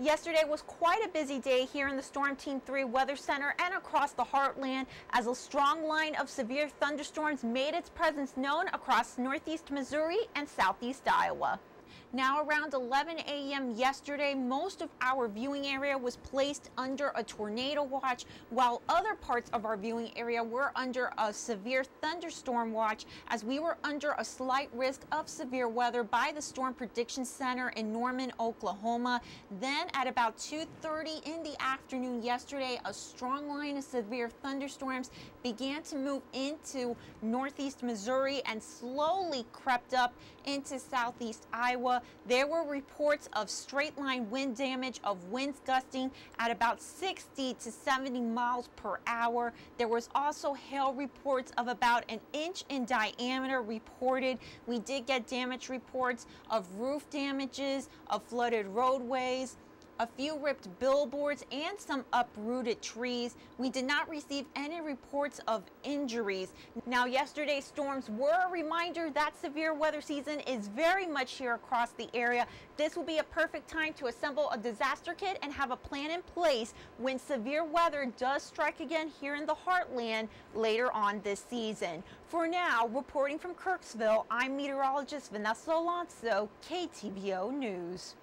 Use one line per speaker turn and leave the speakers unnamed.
Yesterday was quite a busy day here in the Storm Team 3 Weather Center and across the heartland as a strong line of severe thunderstorms made its presence known across northeast Missouri and southeast Iowa. Now around 11 a.m. yesterday, most of our viewing area was placed under a tornado watch, while other parts of our viewing area were under a severe thunderstorm watch as we were under a slight risk of severe weather by the Storm Prediction Center in Norman, Oklahoma. Then at about 2.30 in the afternoon yesterday, a strong line of severe thunderstorms began to move into northeast Missouri and slowly crept up into southeast Iowa. There were reports of straight line wind damage of winds gusting at about 60 to 70 miles per hour. There was also hail reports of about an inch in diameter reported. We did get damage reports of roof damages, of flooded roadways, a few ripped billboards, and some uprooted trees. We did not receive any reports of injuries. Now, yesterday's storms were a reminder that severe weather season is very much here across the area. This will be a perfect time to assemble a disaster kit and have a plan in place when severe weather does strike again here in the heartland later on this season. For now, reporting from Kirksville, I'm meteorologist Vanessa Alonso, KTVO News.